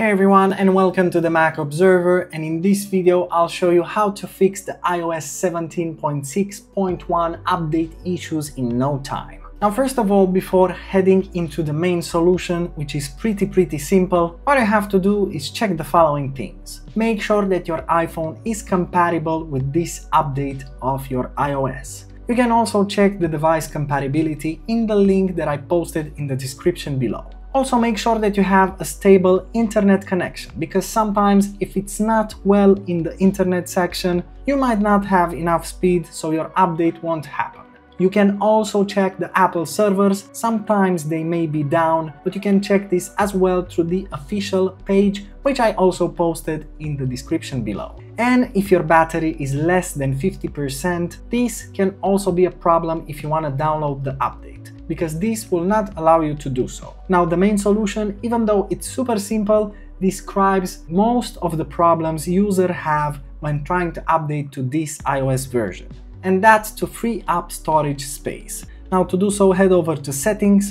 Hey everyone and welcome to the Mac Observer and in this video I'll show you how to fix the iOS 17.6.1 update issues in no time. Now first of all, before heading into the main solution, which is pretty pretty simple, what you have to do is check the following things. Make sure that your iPhone is compatible with this update of your iOS. You can also check the device compatibility in the link that I posted in the description below. Also make sure that you have a stable internet connection because sometimes if it's not well in the internet section, you might not have enough speed so your update won't happen. You can also check the Apple servers, sometimes they may be down, but you can check this as well through the official page, which I also posted in the description below. And if your battery is less than 50%, this can also be a problem if you want to download the update because this will not allow you to do so. Now the main solution, even though it's super simple, describes most of the problems users have when trying to update to this iOS version. And that's to free up storage space. Now to do so head over to settings,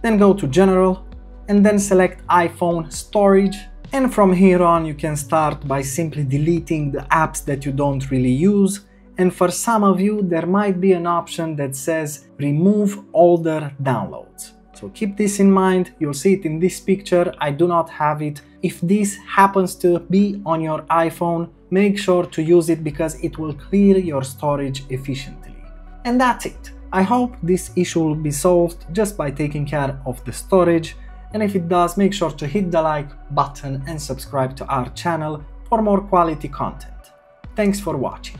then go to general, and then select iPhone storage and from here on you can start by simply deleting the apps that you don't really use and for some of you there might be an option that says remove older downloads. So keep this in mind, you'll see it in this picture, I do not have it. If this happens to be on your iPhone, make sure to use it because it will clear your storage efficiently. And that's it. I hope this issue will be solved just by taking care of the storage and if it does make sure to hit the like button and subscribe to our channel for more quality content. Thanks for watching.